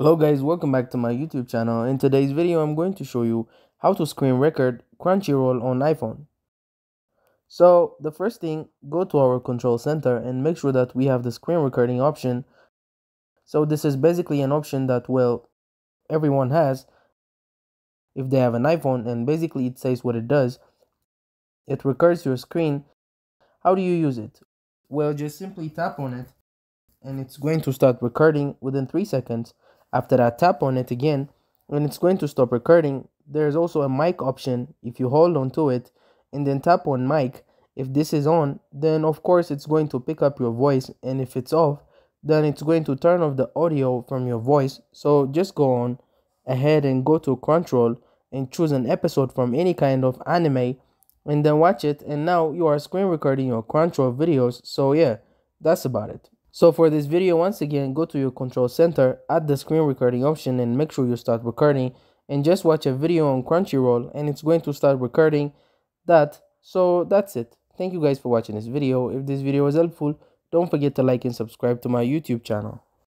Hello guys, welcome back to my YouTube channel. In today's video, I'm going to show you how to screen record Crunchyroll on iPhone. So the first thing, go to our control center and make sure that we have the screen recording option. So this is basically an option that, well, everyone has if they have an iPhone and basically it says what it does. It records your screen. How do you use it? Well, just simply tap on it and it's going to start recording within 3 seconds. After that, tap on it again and it's going to stop recording. There's also a mic option if you hold on to it and then tap on mic. If this is on, then of course it's going to pick up your voice and if it's off, then it's going to turn off the audio from your voice. So just go on ahead and go to Crunchyroll and choose an episode from any kind of anime and then watch it and now you are screen recording your Crunchyroll videos. So yeah, that's about it. So for this video, once again, go to your control center, add the screen recording option and make sure you start recording and just watch a video on Crunchyroll and it's going to start recording that. So that's it. Thank you guys for watching this video. If this video was helpful, don't forget to like and subscribe to my YouTube channel.